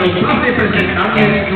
Los más representantes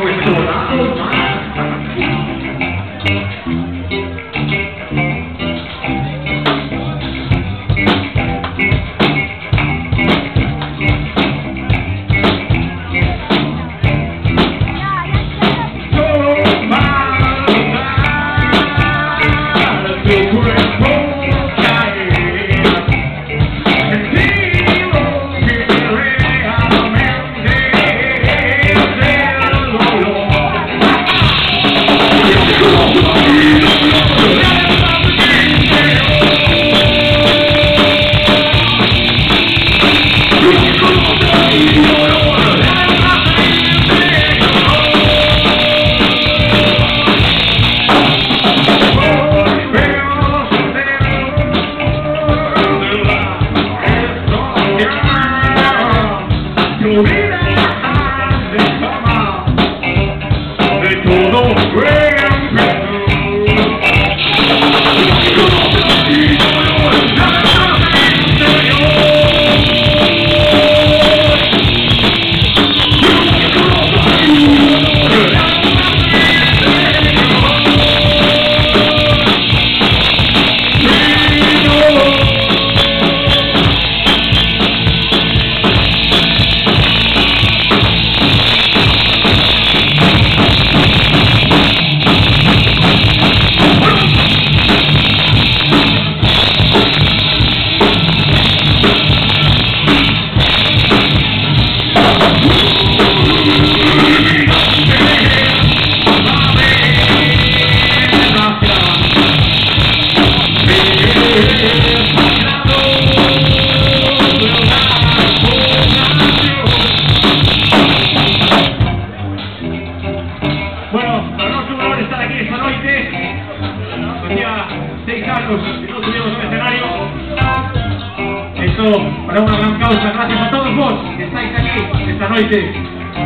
Para una gran causa. Gracias a todos vos que estáis aquí esta noche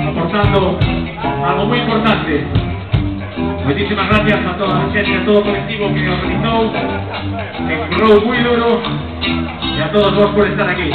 aportando algo muy importante. Muchísimas gracias a toda la gente, a todo el colectivo que organizó, que curró muy duro y a todos vos por estar aquí.